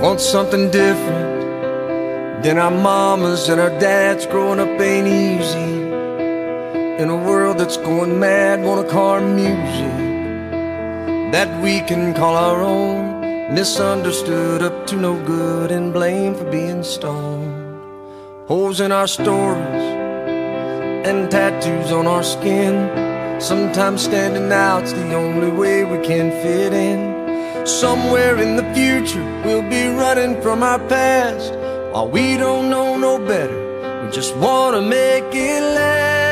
want something different than our mamas and our dads. Growing up ain't easy in a world that's going mad. Want a car music that we can call our own. Misunderstood, up to no good, and blamed for being stoned. Holes in our stories and tattoos on our skin. Sometimes standing out's the only way we can fit in. Somewhere in the future, we'll be running from our past. While we don't know no better, we just wanna make it last.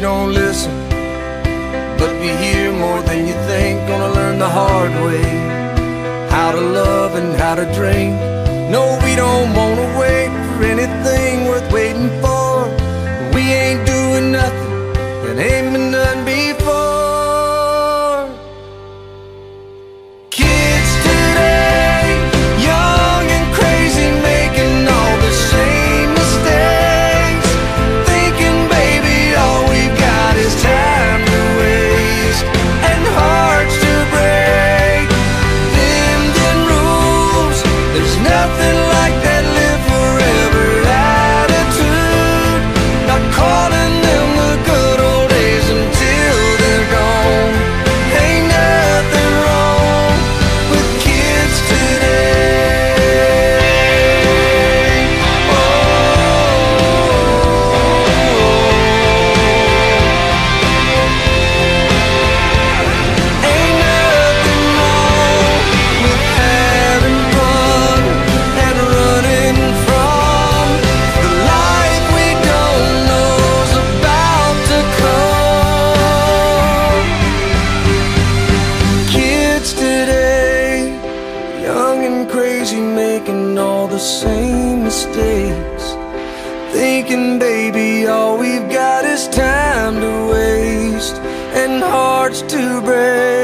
We don't listen, but we hear more than you think. Gonna learn the hard way how to love and how to drink. No, we don't wanna wait nothing like that the same mistakes. Thinking, baby, all we've got is time to waste and hearts to break.